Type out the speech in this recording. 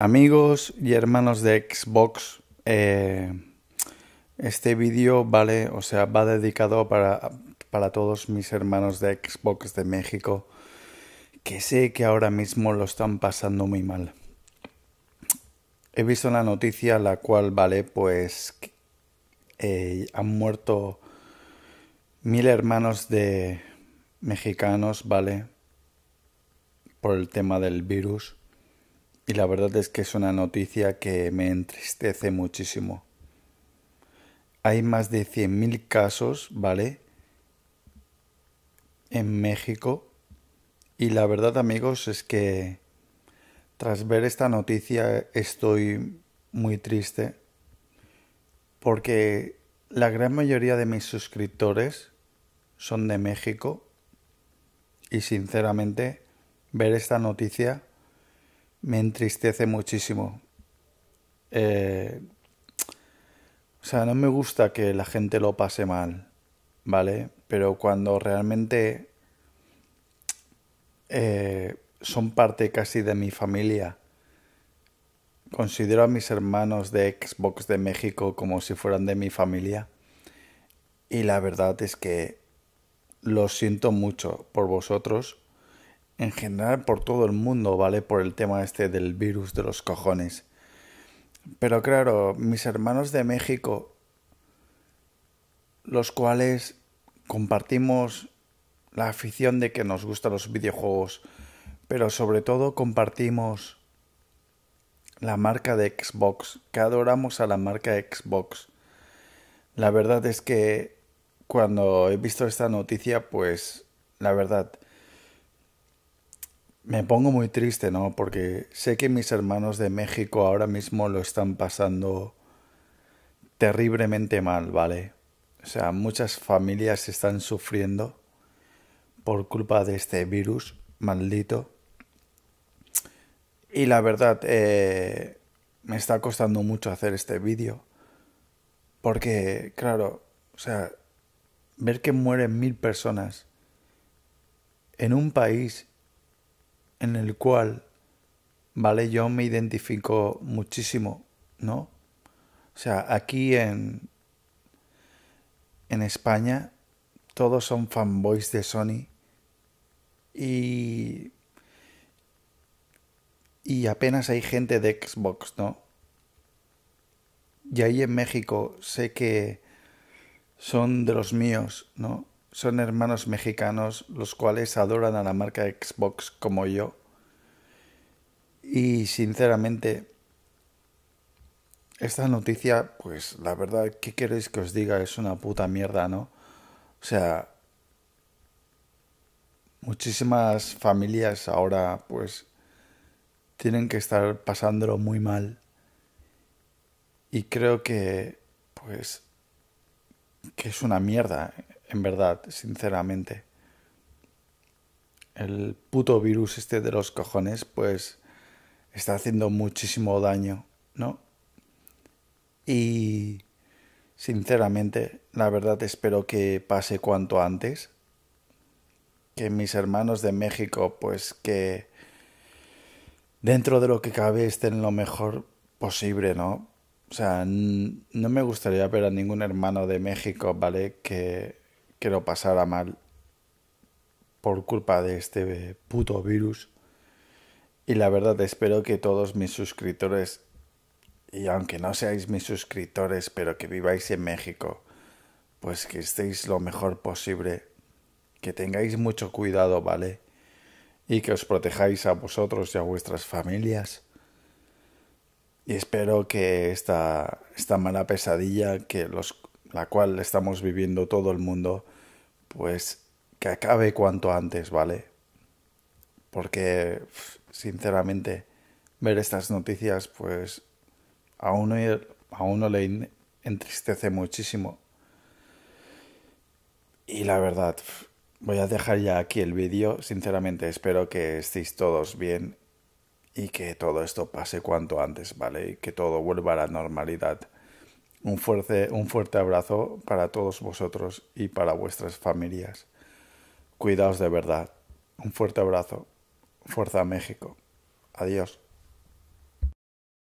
Amigos y hermanos de Xbox, eh, este vídeo vale, o sea, va dedicado para, para todos mis hermanos de Xbox de México, que sé que ahora mismo lo están pasando muy mal. He visto la noticia la cual, vale, pues eh, han muerto mil hermanos de mexicanos, vale, por el tema del virus y la verdad es que es una noticia que me entristece muchísimo. Hay más de 100.000 casos, ¿vale? En México. Y la verdad, amigos, es que tras ver esta noticia estoy muy triste. Porque la gran mayoría de mis suscriptores son de México. Y sinceramente, ver esta noticia me entristece muchísimo. Eh, o sea, no me gusta que la gente lo pase mal, ¿vale? Pero cuando realmente eh, son parte casi de mi familia, considero a mis hermanos de Xbox de México como si fueran de mi familia. Y la verdad es que lo siento mucho por vosotros en general por todo el mundo, ¿vale? Por el tema este del virus de los cojones. Pero claro, mis hermanos de México, los cuales compartimos la afición de que nos gustan los videojuegos, pero sobre todo compartimos la marca de Xbox, que adoramos a la marca Xbox. La verdad es que cuando he visto esta noticia, pues la verdad, me pongo muy triste, ¿no? Porque sé que mis hermanos de México ahora mismo lo están pasando terriblemente mal, ¿vale? O sea, muchas familias están sufriendo por culpa de este virus maldito. Y la verdad, eh, me está costando mucho hacer este vídeo. Porque, claro, o sea, ver que mueren mil personas en un país en el cual, vale, yo me identifico muchísimo, ¿no? O sea, aquí en, en España todos son fanboys de Sony y, y apenas hay gente de Xbox, ¿no? Y ahí en México sé que son de los míos, ¿no? Son hermanos mexicanos los cuales adoran a la marca Xbox como yo. Y sinceramente, esta noticia, pues la verdad, ¿qué queréis que os diga? Es una puta mierda, ¿no? O sea, muchísimas familias ahora, pues, tienen que estar pasándolo muy mal. Y creo que, pues, que es una mierda en verdad, sinceramente. El puto virus este de los cojones, pues está haciendo muchísimo daño, ¿no? Y sinceramente, la verdad espero que pase cuanto antes. Que mis hermanos de México, pues que dentro de lo que cabe estén lo mejor posible, ¿no? O sea, no me gustaría ver a ningún hermano de México, ¿vale? Que que lo pasara mal por culpa de este puto virus. Y la verdad espero que todos mis suscriptores, y aunque no seáis mis suscriptores, pero que viváis en México, pues que estéis lo mejor posible, que tengáis mucho cuidado, ¿vale? Y que os protejáis a vosotros y a vuestras familias. Y espero que esta, esta mala pesadilla que los la cual estamos viviendo todo el mundo, pues que acabe cuanto antes, ¿vale? Porque, sinceramente, ver estas noticias, pues a uno, a uno le entristece muchísimo. Y la verdad, voy a dejar ya aquí el vídeo. Sinceramente, espero que estéis todos bien y que todo esto pase cuanto antes, ¿vale? Y que todo vuelva a la normalidad. Un fuerte, un fuerte abrazo para todos vosotros y para vuestras familias. Cuidaos de verdad. Un fuerte abrazo. Fuerza México. Adiós.